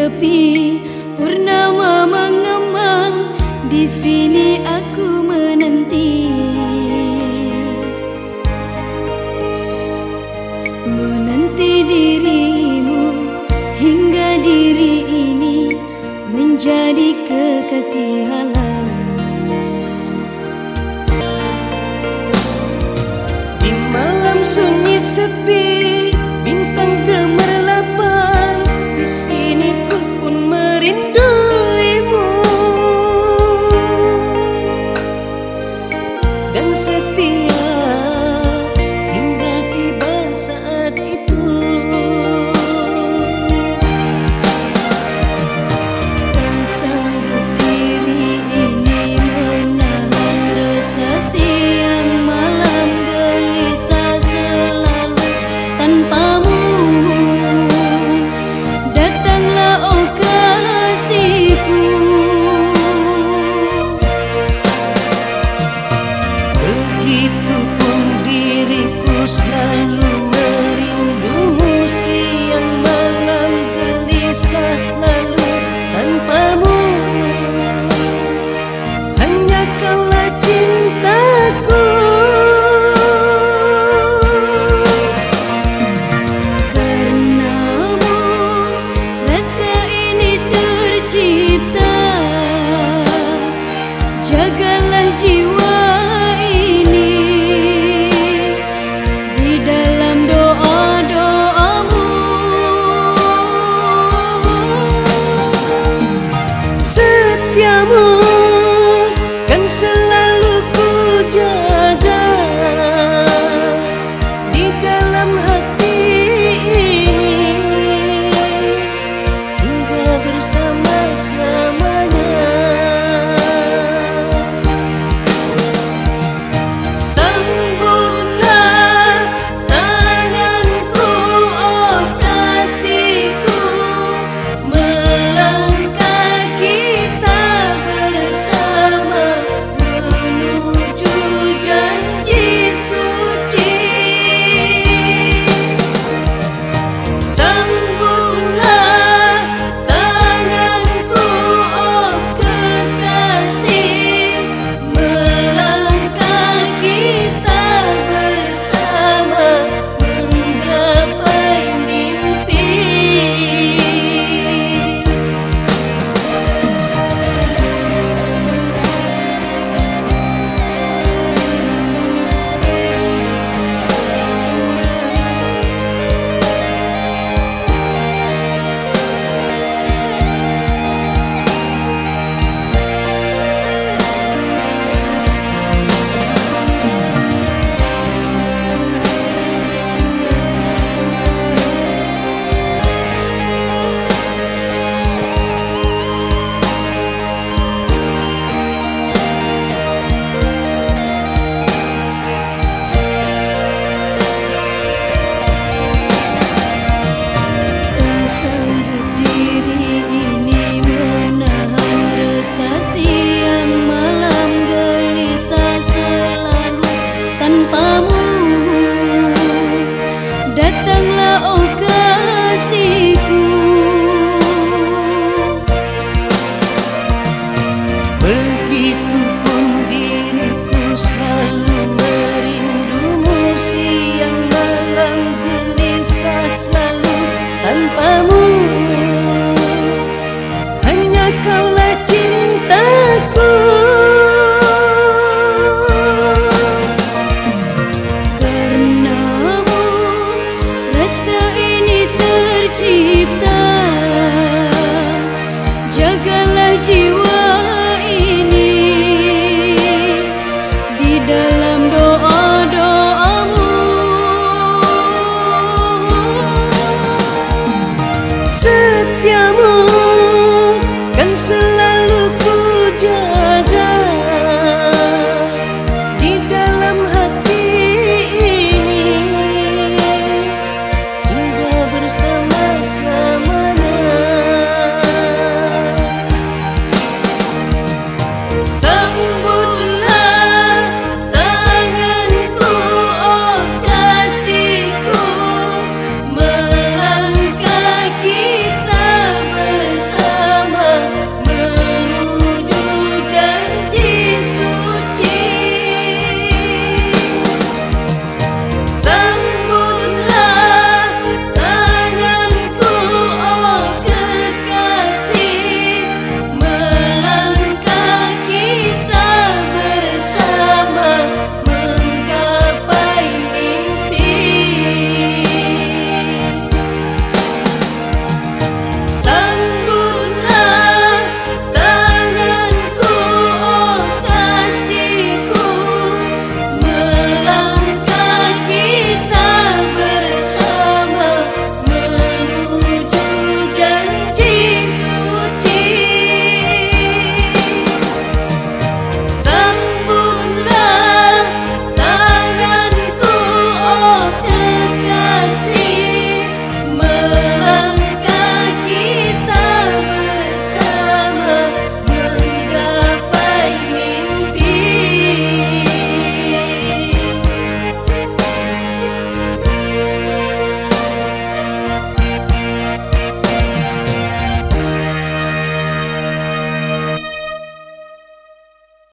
sepi purnama mengembang di sini aku menanti. Menanti dirimu hingga diri ini menjadi kekasih halal di malam sunyi sepi